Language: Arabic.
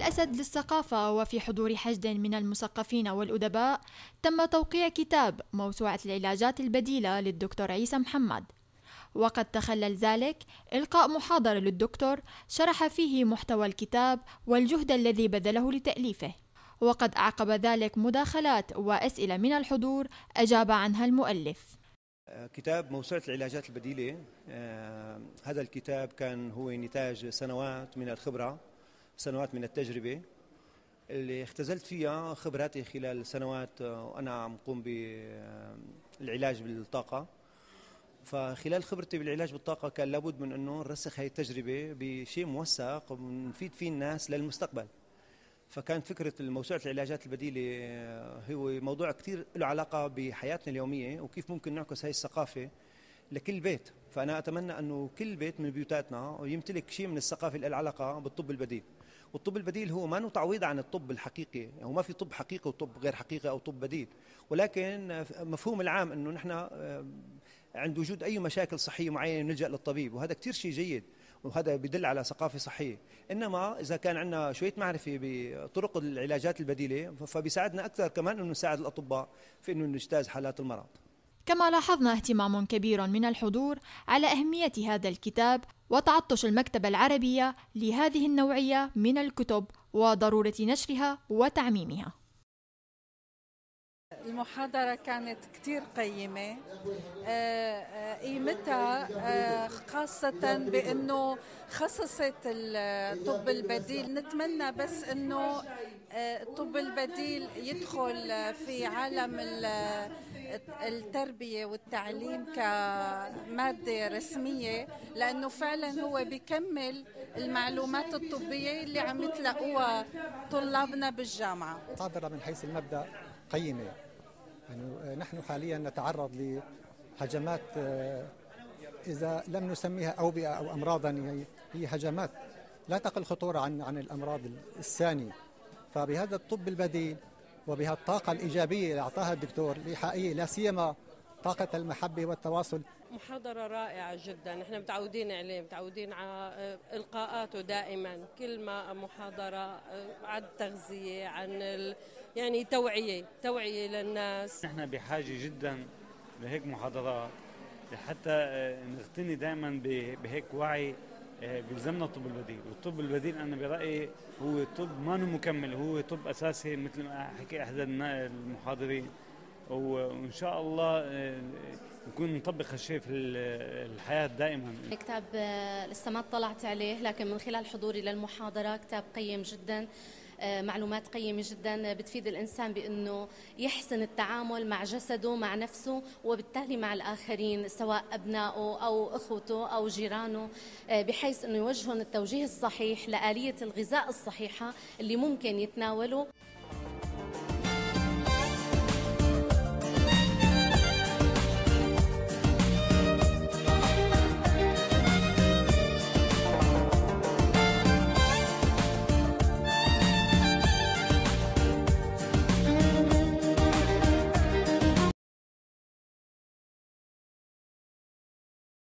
أسد للثقافة وفي حضور حشد من المثقفين والأدباء تم توقيع كتاب موسوعة العلاجات البديلة للدكتور عيسى محمد. وقد تخلل ذلك إلقاء محاضرة للدكتور شرح فيه محتوى الكتاب والجهد الذي بذله لتأليفه. وقد أعقب ذلك مداخلات وأسئلة من الحضور أجاب عنها المؤلف. كتاب موسوعة العلاجات البديلة آه، هذا الكتاب كان هو نتاج سنوات من الخبرة. سنوات من التجربة اللي اختزلت فيها خبراتي خلال سنوات وأنا عم قوم بالعلاج بالطاقة. فخلال خبرتي بالعلاج بالطاقة كان لابد من أنه نرسخ هذه التجربة بشيء موثق ونفيد فيه الناس للمستقبل. فكانت فكرة موسوعة العلاجات البديلة هو موضوع كثير له علاقة بحياتنا اليومية وكيف ممكن نعكس هاي الثقافة لكل بيت. فأنا أتمنى أنه كل بيت من بيوتاتنا يمتلك شيء من الثقافة اللي علاقة بالطب البديل. والطب البديل هو ما تعويض عن الطب الحقيقي يعني هو ما في طب حقيقي وطب غير حقيقي أو طب بديل. ولكن مفهوم العام أنه نحن عند وجود أي مشاكل صحية معينة نلجأ للطبيب وهذا كثير شيء جيد وهذا بدل على ثقافة صحية. إنما إذا كان عندنا شوية معرفة بطرق العلاجات البديلة فبيساعدنا أكثر كمان إنه نساعد الأطباء في إنه نجتاز حالات المرض. كما لاحظنا اهتمام كبير من الحضور على أهمية هذا الكتاب وتعطش المكتبة العربية لهذه النوعية من الكتب وضرورة نشرها وتعميمها. المحاضرة كانت كتير قيمة. آه، آه، قيمتها آه، خاصة بأنه خصصت الطب البديل. نتمنى بس أنه الطب البديل يدخل في عالم التربية والتعليم كمادة رسمية لأنه فعلا هو بيكمل المعلومات الطبية اللي عم يتلقوها طلابنا بالجامعة. محاضرة من حيث المبدأ قيمة. يعني نحن حاليا نتعرض لهجمات آه، إذا لم نسميها أوبئة أو أمراضا هي هجمات لا تقل خطورة عن عن الأمراض الثانية. فبهذا الطب البديل وبها الطاقة الإيجابية اللي أعطاها الدكتور الإيحائية لا سيما طاقة المحبة والتواصل. محاضرة رائعة جدا. إحنا متعودين عليه متعودين على إلقاءاته دائما. كل ما محاضرة آه، عن التغذية عن ال... يعني توعية توعية للناس. نحن بحاجة جدا لهيك محاضرات لحتى آه، نغتني دائما بهيك وعي بيلزمنا الطب البديل. والطب البديل أنا برأيي هو طب ما مكمل هو طب أساسي مثل ما حكي أحد المحاضرين. وإن شاء الله آه، نكون نطبق هالشيء في الحياة دائما. كتاب آه، لسه ما اطلعت عليه لكن من خلال حضوري للمحاضرة كتاب قيم جدا. آه، معلومات قيمة جدا بتفيد الإنسان بأنه يحسن التعامل مع جسده مع نفسه وبالتالي مع الآخرين سواء أبنائه أو أخوته أو جيرانه بحيث أنه يوجههم التوجيه الصحيح لآلية الغذاء الصحيحة اللي ممكن يتناولوا